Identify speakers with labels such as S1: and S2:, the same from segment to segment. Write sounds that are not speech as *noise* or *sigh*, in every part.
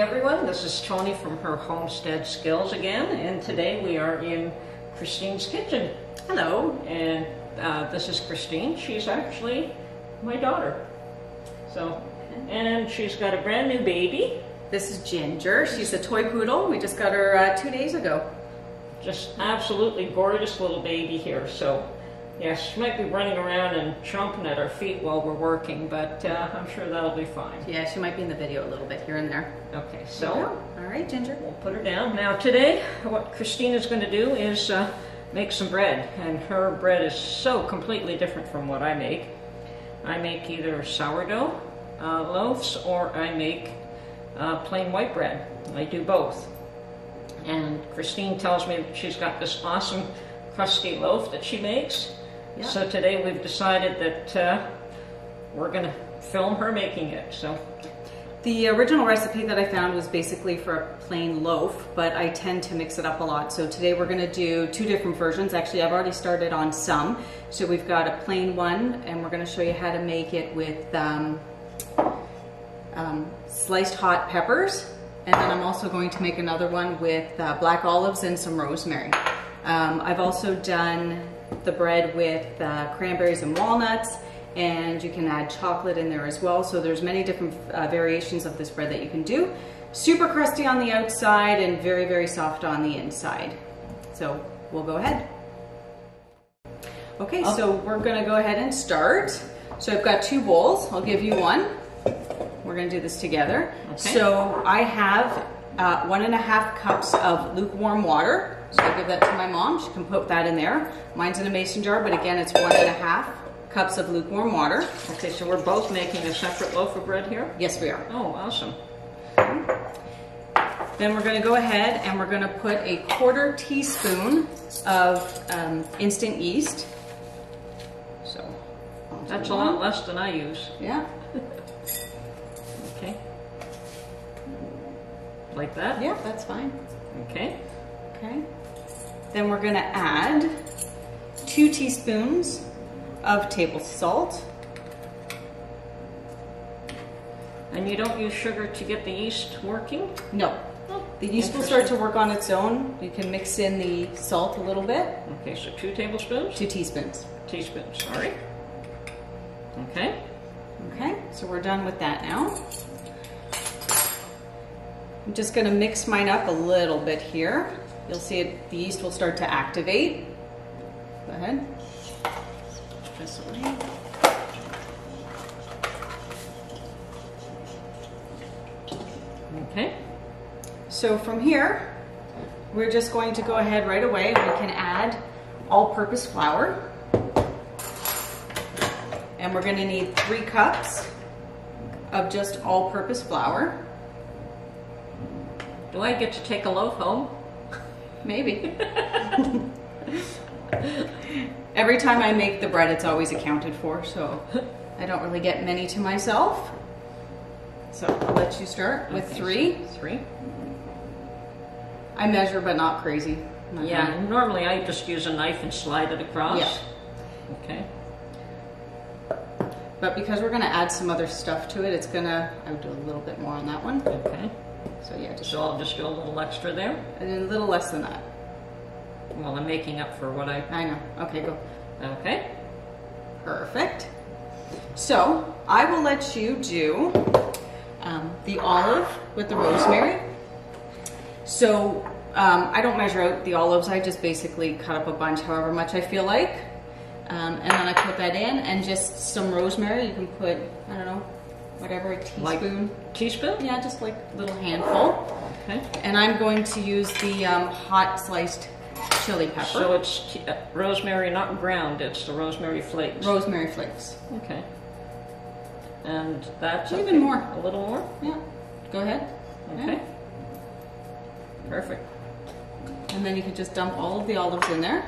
S1: everyone. This is Tony from her Homestead Skills again, and today we are in Christine's kitchen.
S2: Hello.
S1: And uh, this is Christine. She's actually my daughter. So, and she's got a brand new baby.
S2: This is Ginger. She's a toy poodle. We just got her uh, two days ago.
S1: Just absolutely gorgeous little baby here. So, yes, she might be running around and chomping at our feet while we're working, but uh, I'm sure that'll be fine.
S2: Yeah, she might be in the video a little bit here and there.
S1: Okay, so
S2: All right, Ginger.
S1: We'll put her down. Now today, what Christine is going to do is uh, make some bread, and her bread is so completely different from what I make. I make either sourdough uh, loaves or I make uh, plain white bread. I do both. And Christine tells me that she's got this awesome crusty loaf that she makes.
S2: Yeah.
S1: So today we've decided that uh, we're going to film her making it. So
S2: The original recipe that I found was basically for a plain loaf, but I tend to mix it up a lot. So today we're gonna do two different versions. Actually, I've already started on some. So we've got a plain one, and we're gonna show you how to make it with um, um, sliced hot peppers. And then I'm also going to make another one with uh, black olives and some rosemary. Um, I've also done the bread with uh, cranberries and walnuts and you can add chocolate in there as well. So there's many different uh, variations of this bread that you can do. Super crusty on the outside and very, very soft on the inside. So we'll go ahead. Okay, so we're gonna go ahead and start. So I've got two bowls, I'll give you one. We're gonna do this together.
S1: Okay.
S2: So I have uh, one and a half cups of lukewarm water. So I give that to my mom, she can put that in there. Mine's in a mason jar, but again, it's one and a half cups of lukewarm water.
S1: Okay, so we're both making a separate loaf of bread here?
S2: Yes, we are.
S1: Oh, awesome.
S2: Then we're gonna go ahead and we're gonna put a quarter teaspoon of um, instant yeast. So.
S1: That's a lot less than I use.
S2: Yeah,
S1: Like that?
S2: yeah, that's fine.
S1: Okay.
S2: Okay. Then we're gonna add two teaspoons of table salt.
S1: And you don't use sugar to get the yeast working?
S2: No, oh, the yeast will start to work on its own. You can mix in the salt a little bit.
S1: Okay, so two tablespoons?
S2: Two teaspoons.
S1: Teaspoons, sorry. Okay.
S2: Okay, so we're done with that now. I'm just gonna mix mine up a little bit here. You'll see it, the yeast will start to activate. Go ahead. This way.
S1: Okay.
S2: So from here, we're just going to go ahead right away. We can add all-purpose flour. And we're gonna need three cups of just all-purpose flour.
S1: Do I get to take a loaf home?
S2: Maybe. *laughs* Every time I make the bread, it's always accounted for, so I don't really get many to myself. So I'll let you start with
S1: Okay,
S2: three.
S1: Three.
S2: I measure, but not crazy. Not
S1: Yeah, normally I just use a knife and slide it across.
S2: Yeah.
S1: Okay.
S2: But because we're gonna add some other stuff to it, it's gonna, I would do a little bit more on that one.
S1: Okay.
S2: So yeah, just
S1: So I'll just do a little extra there.
S2: and then a little less than that.
S1: Well, I'm making up for what I.
S2: I know. Okay, go.
S1: Okay.
S2: Perfect. So I will let you do um, the olive with the rosemary. So um, I don't measure out the olives. I just basically cut up a bunch, however much I feel like. Um, and then I put that in and just some rosemary. You can put, I don't know, whatever, a
S1: Like-
S2: teaspoon.
S1: Teaspoon?
S2: Yeah, just like a little handful.
S1: Okay.
S2: And I'm going to use the um, hot sliced chili pepper.
S1: So it's uh, rosemary, not ground, it's the rosemary flakes.
S2: rosemary flakes.
S1: Okay. And that's
S2: Even
S1: okay.
S2: more.
S1: A little more?
S2: Yeah, go ahead.
S1: Okay. Perfect.
S2: And then you can just dump all of the olives in there.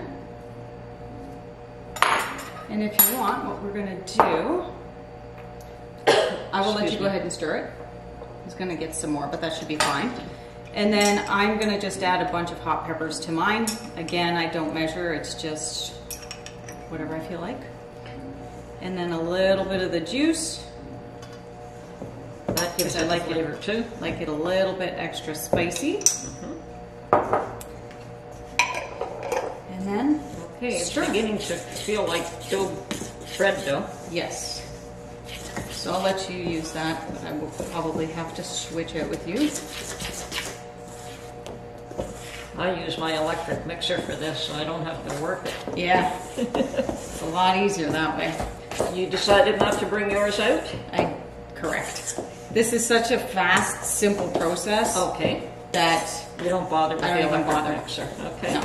S2: And if you want, what we're gonna do, I will let you go ahead and stir it. It's gonna get some more, but that should be fine. And then I'm gonna just add a bunch of hot peppers to mine. Again, I don't measure, it's just whatever I feel like. And then a little bit of the juice.
S1: That Gives
S2: I
S1: it
S2: like
S1: flavor
S2: it,
S1: too.
S2: like it a little bit extra spicy. Mm-hmm. And then,
S1: Okay, it's
S2: Stir.
S1: beginning to feel like dough, bread dough.
S2: yes. So I'll let you use that, but I will probably have to switch out with you.
S1: I use my electric mixer for this, so I don't have to work it.
S2: Yeah, *laughs* it's a lot easier that way.
S1: You decided not to bring yours out?
S2: I, correct. This is such a fast, simple process
S1: Okay.
S2: that,
S1: You don't bother with
S2: I don't
S1: the
S2: even
S1: electric
S2: bother.
S1: mixer. Okay.
S2: no,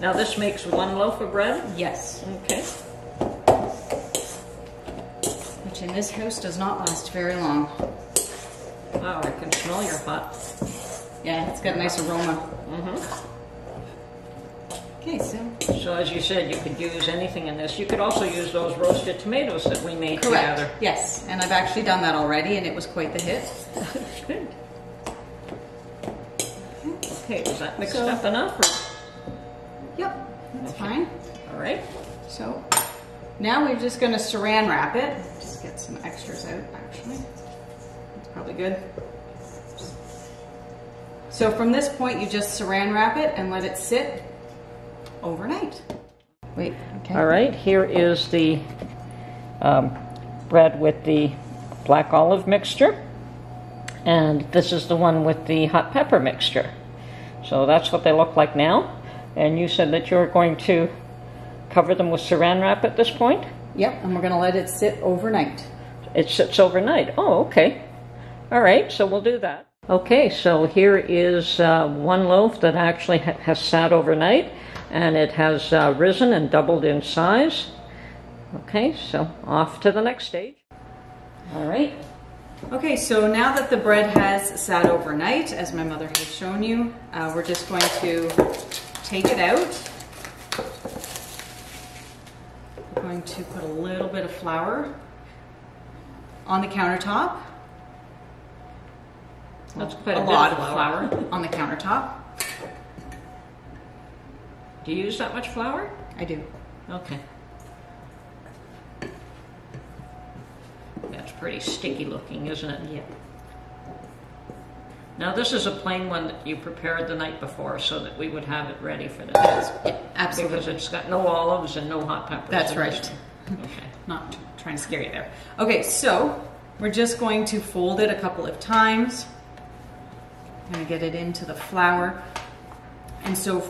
S1: Now this makes one loaf of bread?
S2: yes,
S1: Okay.
S2: In this house does not last very long.
S1: Wow, I can smell your hot.
S2: Yeah, it's got a nice aroma.
S1: Mm-hmm.
S2: Okay, so
S1: So as you said, you could use anything in this. You could also use those roasted tomatoes that we made
S2: correct.
S1: together.
S2: Yes, and I've actually done that already, and it was quite the hit. *laughs*
S1: Good. Okay, is that mixed
S2: So-
S1: up enough? Or?
S2: Yep, that's
S1: Okay.
S2: fine.
S1: All right.
S2: So now we're just going to saran wrap it. Just get some extras out, actually. That's probably good. So from this point, you just saran wrap it and let it sit overnight. Wait, okay.
S1: All right, here is the um, bread with the black olive mixture. And this is the one with the hot pepper mixture. So that's what they look like now. And you said that you're going to cover them with saran wrap at this point?
S2: Yep, and we're going to let it sit overnight.
S1: It sits overnight. Oh, okay. All right, so we'll do that. Okay, so here is uh, one loaf that actually ha- has sat overnight and it has uh, risen and doubled in size. Okay, so off to the next stage. All right.
S2: Okay, so now that the bread has sat overnight, as my mother has shown you, uh, we're just going to take it out. Going to put a little bit of flour on the countertop.
S1: That's quite
S2: a,
S1: a,
S2: lot
S1: of
S2: of flour on the countertop.
S1: Do you use that much flour?
S2: I do.
S1: Okay. That's pretty sticky looking, isn't it?
S2: Yeah.
S1: Now this is a plain one that you prepared the night before so that we would have it ready for the next.
S2: Absolutely.
S1: Because it's got no olives and no hot peppers.
S2: That's right.
S1: Okay. *laughs*
S2: Not trying to scare you there. Okay, so we're just going to fold it a couple of times. I'm gonna get it into the flour. And so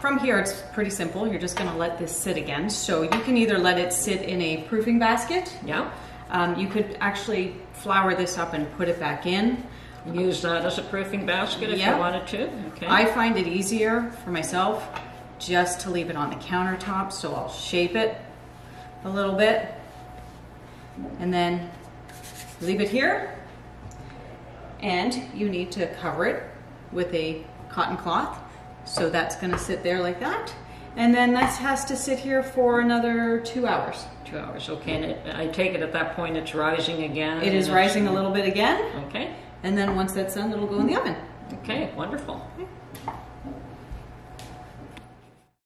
S2: from here, it's pretty simple. You're just gonna let this sit again. So you can either let it sit in a proofing basket.
S1: Yeah.
S2: Um, you could actually flour this up and put it back in.
S1: Use that as a proofing basket if
S2: Yeah.
S1: you wanted to. Okay.
S2: I find it easier for myself just to leave it on the countertop, so I'll shape it a little bit and then leave it here. And you need to cover it with a cotton cloth. So that's gonna sit there like that. And then this has to sit here for another two hours.
S1: Two hours. Okay. And it, I take it at that point it's rising again.
S2: It is rising a little bit again.
S1: Okay.
S2: And then once that's done, it'll go in the oven.
S1: Okay. Wonderful.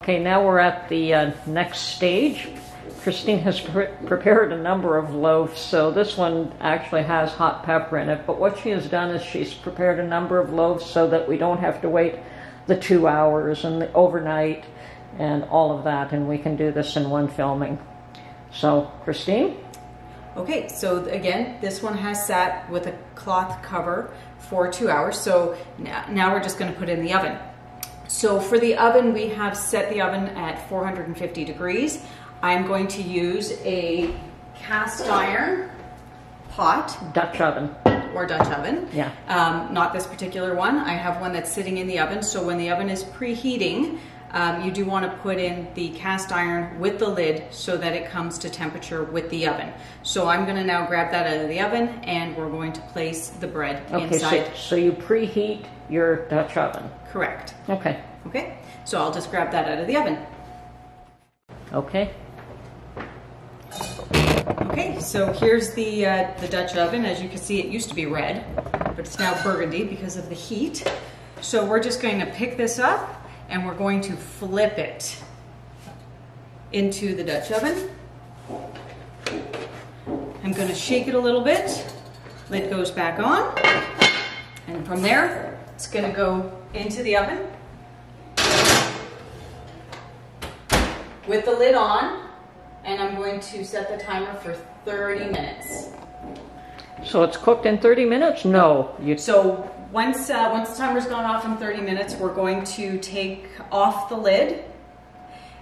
S1: Okay. Now we're at the uh, next stage. Christine has pre- prepared a number of loaves, so this one actually has hot pepper in it. But what she has done is she's prepared a number of loaves so that we don't have to wait the two hours and the overnight and all of that, and we can do this in one filming. So, Christine?
S2: Okay, so again, this one has sat with a cloth cover for two hours. So now, now we're just going to put it in the oven. So for the oven, we have set the oven at 450 degrees. I'm going to use a cast iron pot
S1: Dutch oven.
S2: or Dutch oven.
S1: Yeah.
S2: Um, not this particular one. I have one that's sitting in the oven. So when the oven is preheating, um, you do want to put in the cast iron with the lid so that it comes to temperature with the oven. So I'm going to now grab that out of the oven and we're going to place the bread
S1: Okay,
S2: inside.
S1: so, so you preheat your Dutch oven.
S2: Correct.
S1: Okay.
S2: Okay. So I'll just grab that out of the oven.
S1: Okay.
S2: Okay, so here's the uh, the Dutch oven. As you can see, it used to be red, but it's now burgundy because of the heat. So we're just going to pick this up and we're going to flip it into the Dutch oven. I'm going to shake it a little bit Lid goes back on. And from there, it's gonna go into the oven. With the lid on, and I'm going to set the timer for 30 minutes.
S1: So it's cooked in 30 minutes? No. You,
S2: So once, uh, once the timer's gone off in 30 minutes, we're going to take off the lid.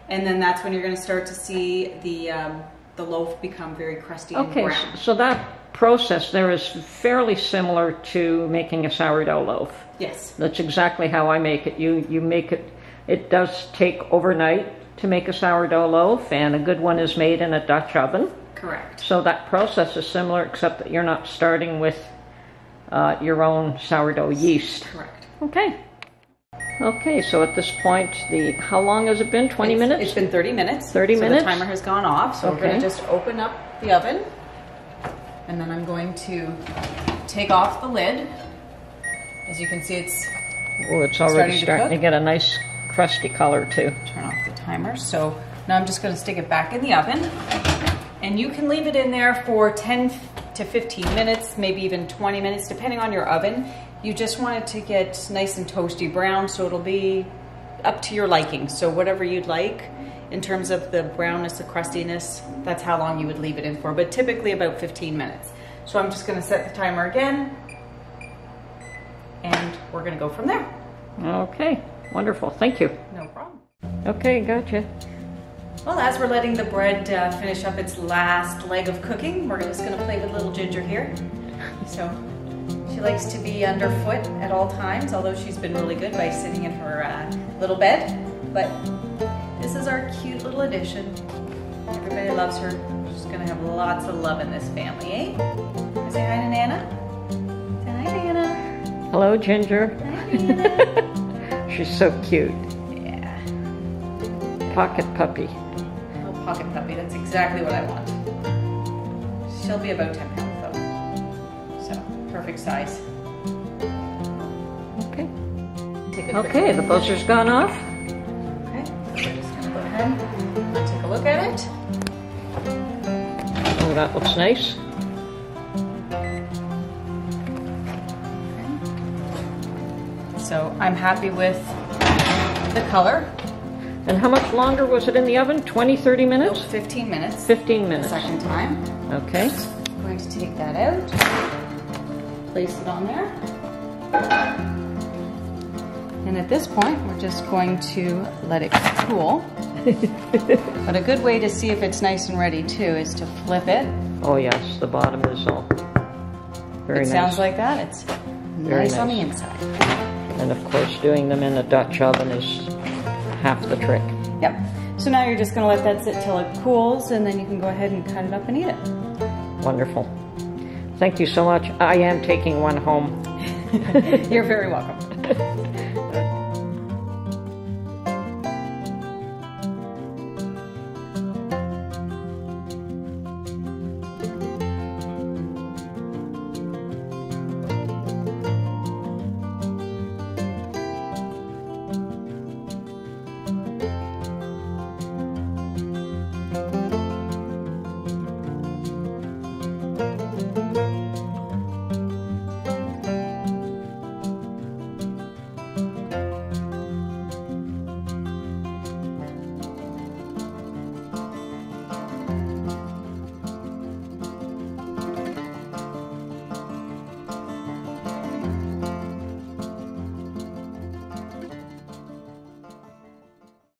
S2: And then that's when you're gonna start to see the, um, the loaf become very crusty and
S1: okay,
S2: brown.
S1: so that process there is fairly similar to making a sourdough loaf.
S2: Yes,
S1: That's exactly how I make it. You you make it. It does take overnight to make a sourdough loaf, and a good one is made in a Dutch oven.
S2: correct.
S1: So that process is similar, except that you're not starting with uh, your own sourdough yeast.
S2: Correct.
S1: Okay. Okay. So at this point, the how long has it been? Twenty
S2: It's-
S1: minutes.
S2: It's been 30 minutes.
S1: 30
S2: so
S1: minutes?
S2: the timer has gone off. So we're gonna just open up the oven. And then I'm going to take off the lid. As you can see, it's
S1: oh, it's already
S2: starting to
S1: starting to
S2: cook?
S1: get a nice crusty color too.
S2: turn off the timer. So now I'm just gonna stick it back in the oven. And you can leave it in there for 10 to 15 minutes, maybe even 20 minutes, depending on your oven. You just want it to get nice and toasty brown, so it'll be up to your liking. So whatever you'd like in terms of the brownness, the crustiness, that's how long you would leave it in for, but typically about 15 minutes. So I'm just gonna set the timer again, and we're gonna go from there.
S1: Okay. Wonderful. Thank you.
S2: No problem.
S1: Okay. Gotcha.
S2: Well, as we're letting the bread uh, finish up its last leg of cooking, we're just gonna play with little Ginger here. So she likes to be underfoot at all times, although she's been really good by sitting in her uh, little bed. But this is our cute little addition. Everybody loves her. She's gonna have lots of love in this family, eh? Say hi to Nana. Say hi, Nana.
S1: Hello, Ginger.
S2: Hi, Nana. *laughs*
S1: She's so cute.
S2: yeah.
S1: Pocket puppy.
S2: Pocket puppy, that's exactly what I want. She'll be about 10 pounds though. So, perfect size.
S1: Okay.
S2: Take a quick
S1: Okay, the buzzer's gone off.
S2: Okay, so we're just gonna go ahead and take a look at it.
S1: Oh, that looks nice.
S2: So, I'm happy with the color.
S1: And how much longer was it in the oven? 20, 30
S2: Oh,
S1: minutes?
S2: 15 minutes.
S1: 15 minutes.
S2: Second time.
S1: Okay.
S2: I'm going to take that out. Place it on there. And at this point, we're just going to let it cool. *laughs* but a good way to see if it's nice and ready too is to flip it.
S1: Oh, yes, the bottom is all very
S2: it
S1: nice.
S2: It sounds like that. It's
S1: Very
S2: nice, on the inside.
S1: And of course, doing them in a Dutch oven is half the trick.
S2: Yep. So now you're just going to let that sit till it cools and then you can go ahead and cut it up and eat it.
S1: Wonderful. Thank you so much. I am taking one home. *laughs*
S2: You're very welcome. *laughs*